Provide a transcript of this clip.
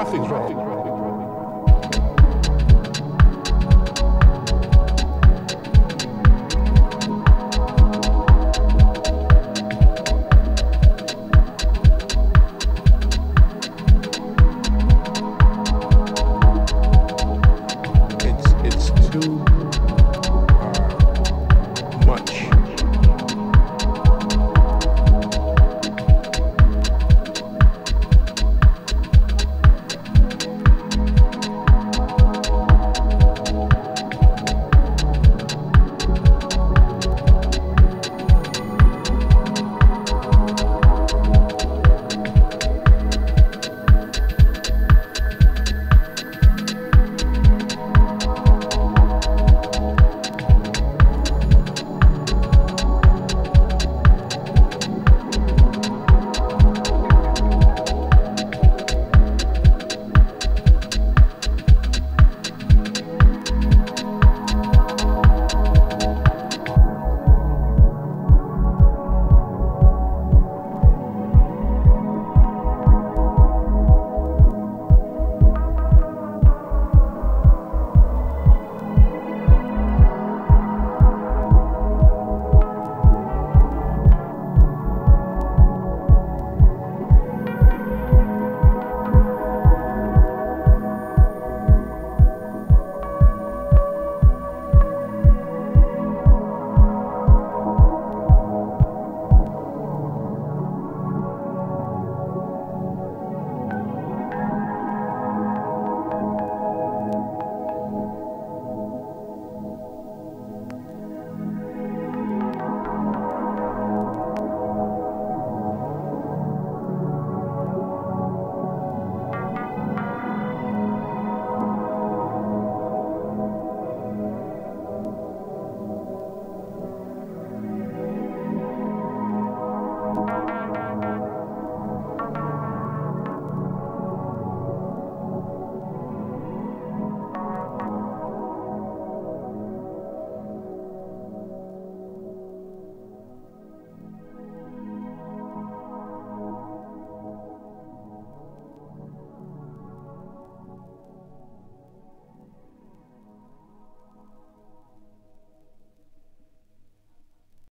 Nothing's wrong.